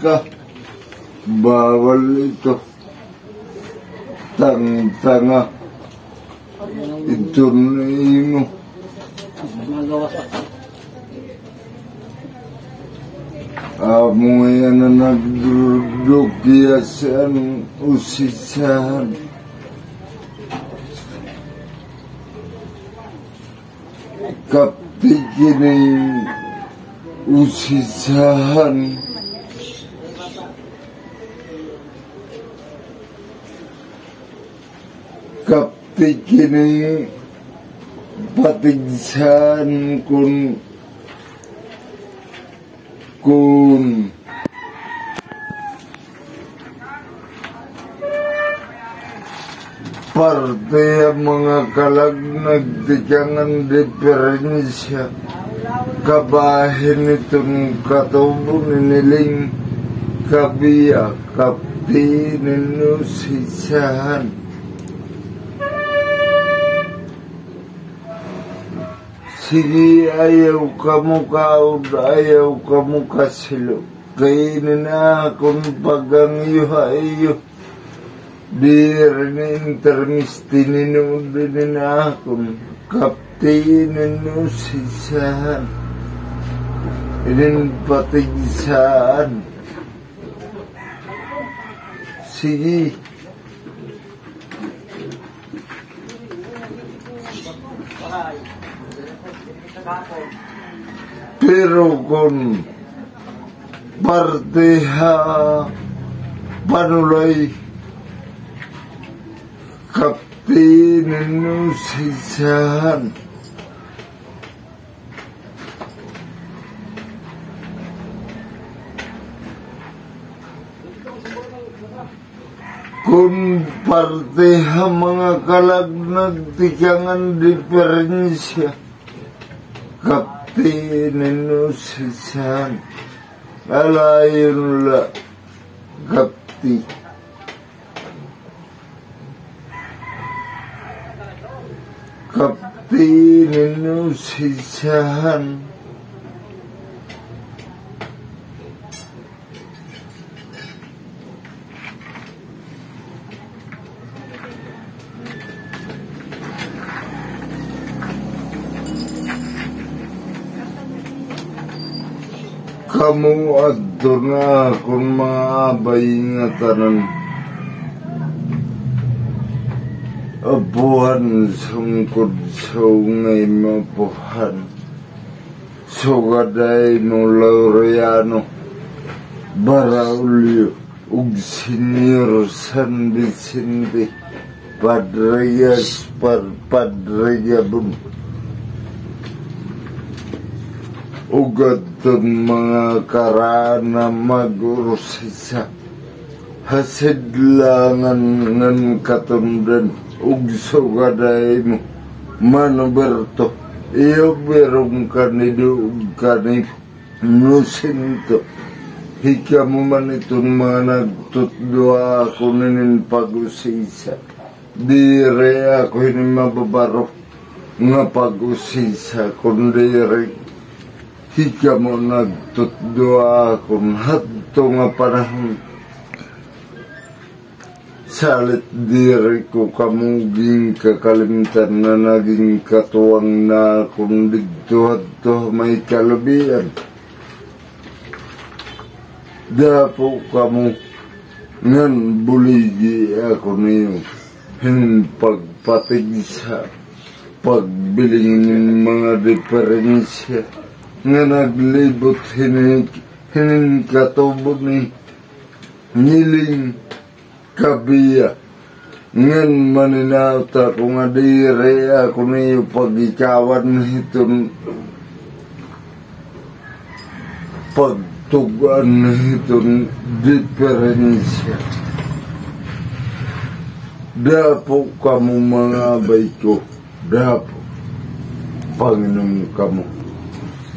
ka bawal itu tang tanga. Ito na nagdudog sa usisahan. Kapikinin usisahan. Kaptikin ay patigsahan kung kung parte ang mga kalag nagtikangan diferensya kabahin itong katubo niling kabiya kapti ninusisahan Sige, ayaw ka mo kaod, ayaw ka mo kasilo. Kainin na akong pagang iyo ayo. Di rin intermisti ninong na akong kaptinin no sisahan. Inin patigsaan. Sige. pirukun partiha panulai kapti ninu sisahan kun partiha mga kalag nagtikangan diferensya kaptinin usisan alayunla kapti kaptinin usisan اعلموا أدرناكم ما بينتنا Abuhan sungkut sungai mabuhan Sugadai nulauriano Baraulio Ugsinir sandi sindi Padriyas par padriyabun Ugad tong mga karana magurusisa. Hasidlangan ngan katundan ug sugaday mo. Manoberto, iyo berong kanido ug kanip nusinto. Hika mo man itong mga nagtutdua ako ninin pag-usisa. Dire ako hindi mababaro nga pag-usisa kundi rin Hika mo nagtutdua akong hadto nga panahon. Salit diri ko kamuging kakalimtan na naging katuwang na akong digtuhad may kalubian. Dapo kamo ngan buligi ako niyo hin pagpatig sa pagbiling ng mga diferensya nga naglibot hinin, hinin katubog ni niling kabiya. Ngan maninauta ko nga dire ako niyo pag-ikawan itong pagtugan itong diferensya. Dapo kamo mga abay ko, dapo, Panginoon kamo.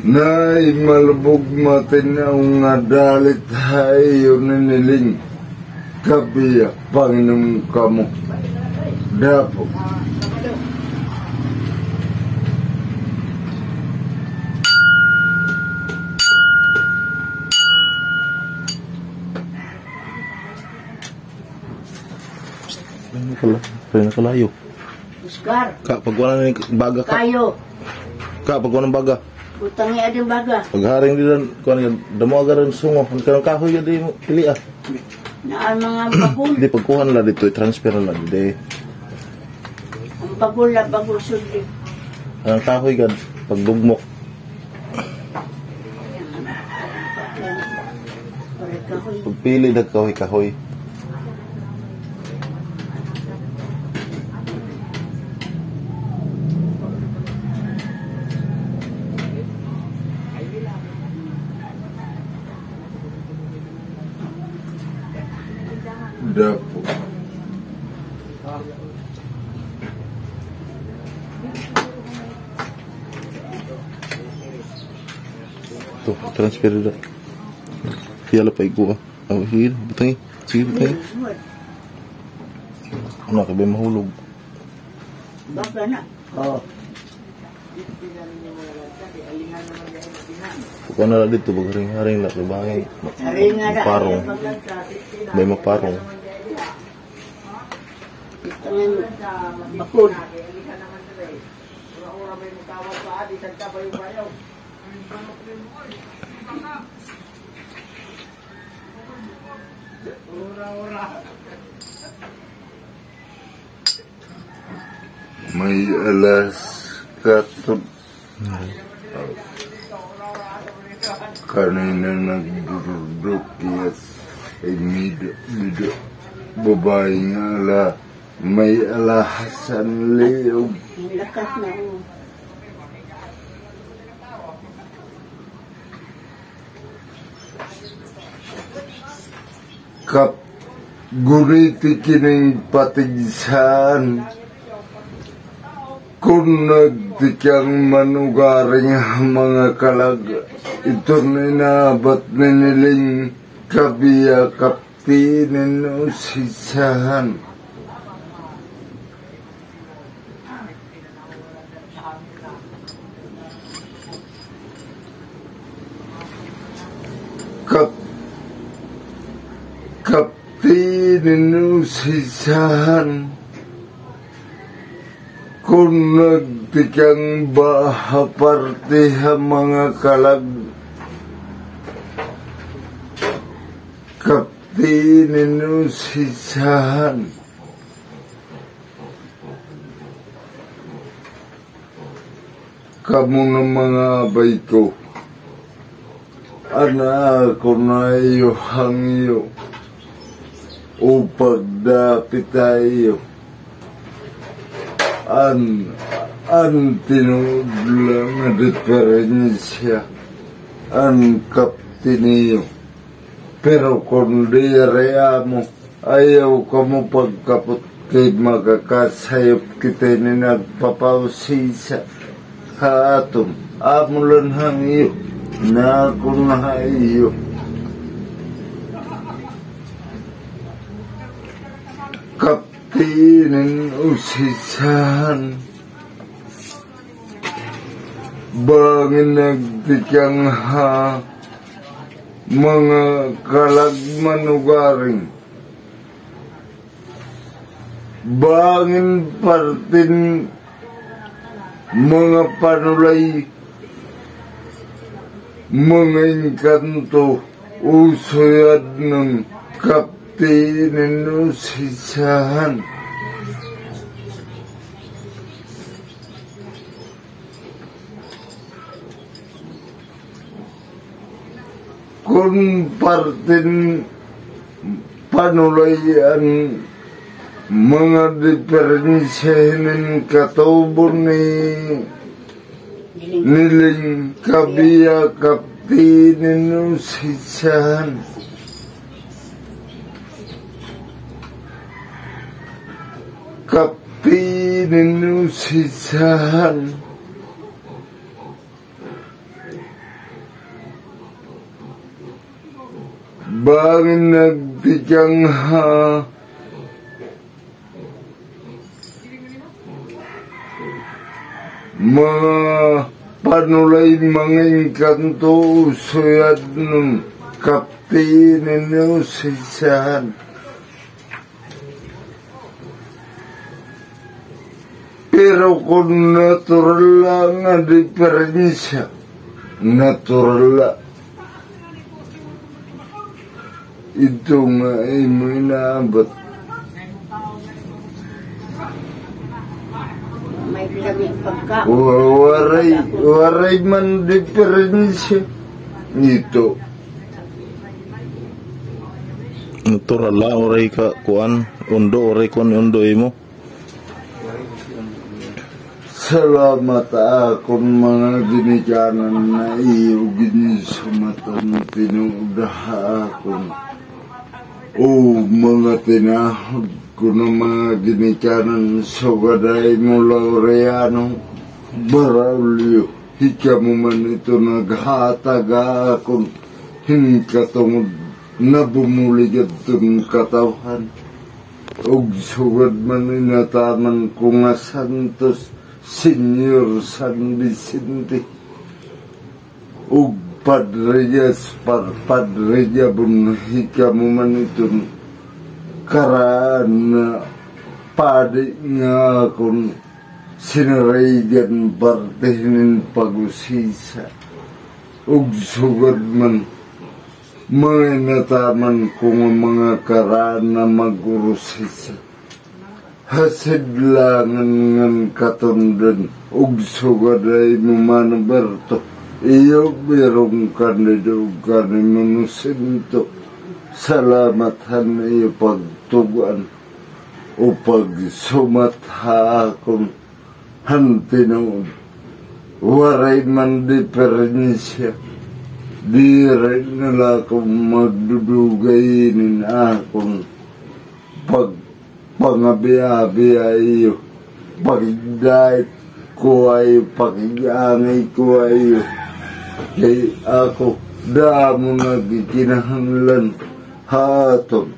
Nay, malubog matin ang nadalit hayo niniling kabiya, Panginoon kamo. Dapo. Pwede na kalayo. Oscar. Ka, pag wala na baga ka. Kayo. Ka, pag ng baga. Butang niya din baga. Pag haring di lang, kung ano damo ang sungo. Ang kanang kahoy yun, di pili ah. Na ang mga bagul. Di, pagkuhan nila dito, i-transfer nila. Di, Ang bagul na bagul sudli. ang kahoy gad, pagdugmok. Pagpili na kahoy, Ito, transfer nila. Kaya la pa iguha. Oh, sige, butang Sige, butang Ano, kabay mahulog. Baga na. Oo. Dito, pag haring-haring lang, labangay. Hari nga na. Parong. May maparong. Ang bakul. May alas katod. Kanina nagdurudok yes. Ay mido, mido. Babae nga ala. May alahasan. Ang lakas na. Oh. Kap guriti kining patigsan. Kung nagtikang manugaring mga kalag, ito na inaabot na niling kabiya kaptinin o sisahan. Kaptinin o sisahan. Kung nagtikang bahaparte ha mga kalag. Kaptinin o sisahan Kamu ng mga abay ko Ana ko na iyo hangyo Upag dapit tayo an an tinudlang na diferensya. An kaptiniyo. Pero kung di mo ayaw ka mo pagkapot kay magkakasayop kita ni nagpapausisa ha atom amulan hang iyo. Na na iyo kaptinin usisahan bangin nagtikang ha mga kalagmanugaring. Bangin partin mga panulay. Mga inkanto usoyad ng kaptinin તેરનું સિંચન Kumpartin panulayaan mga diferensyahin katubuni niling kabiya kaptinin ng sisyahan. كالطين الانسجال Barina ha mga panulay mangingkan kanto suyad ng kapi nenu sisan Pero kung natural ang diferensya, natural. Ito nga ay. May. Wa- Waray, waray man diferensya. Ito. Natural la oray ka kuan undo oray kuan undo imo. Salamat akong mga ginikanan na iyo ginisumatan tinudaha akong o mga tinahod ko ng mga ginikanan sa gaday mo laureano Baraulio hika mo man ito naghatag akong hinkatungod na bumuligad itong katawan og sugad man inataman ko nga Santos Senyor San Vicente og Padre Yes par Padre Yabun hika mo man itong karaan na padi nga akong sinaraygan partihinin pag-usisa og sugad man mga nataman ko nga mga karaan na mag-urusisa hasidlangan ngan katundan ug sugaday mo manaberto iyo birong kandido kani manusinto salamathan iyo pagtuguan. O pagsumatha akong hantinood waray man diferensya di rin nila akong magdudugayinin akong pag pangabiyabiya iyo pagdait ko ay pag-angay ko ay kay ako damo nagkinahanglan haton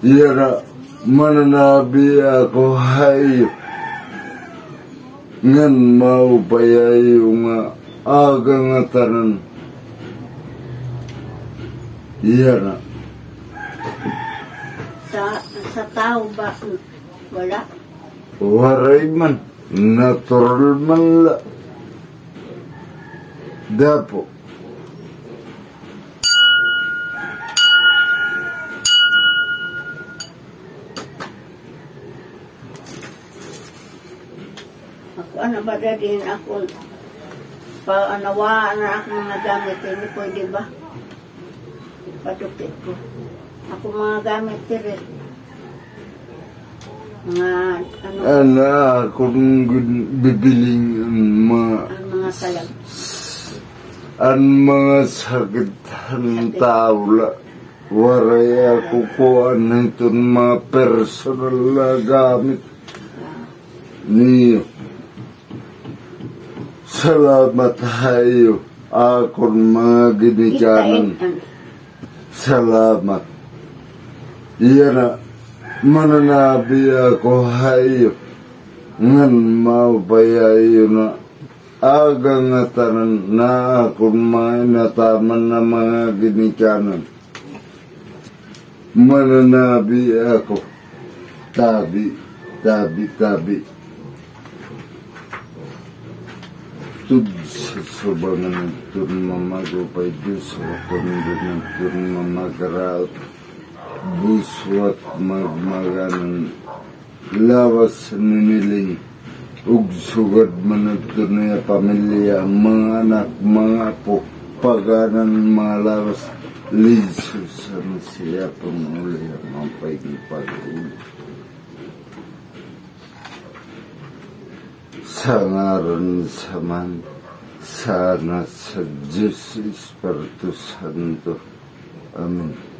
yara mananabi ako hayo. Ngan maupayayo nga aga nga tanan. Yara Sa, sa tao ba? Wala. waray man natural man la dapo Ako ano ba din ako pa anawaan na ako mga gamit hindi pwede ba? Padupit ko. Ako mga gamit rin. Mga ano ana kung bibiling ang mga ang mga kalag. ang mga sakit ng tawla waray ako ko nito mga personal na gamit niyo salamat tayo akong mga ginikanan Salamat. Yara mananabiya ko hayu, ngan mau bayai na agang ngataran na akong mga nataman na mga ginikanan. Mananabi aku Tabi, tabi, tabi. Tud sa sobangan ng turmamagupay mama turmamagaraot. Buswat magmaganan lawas ug sugad managtur na pamilya, mga anak, mga apo, paganan malawas, lisus sa siya panguloy ang mga pagkipaguloy. Sangaran saman, sana sa Diyos Espiritu Santo. Amen.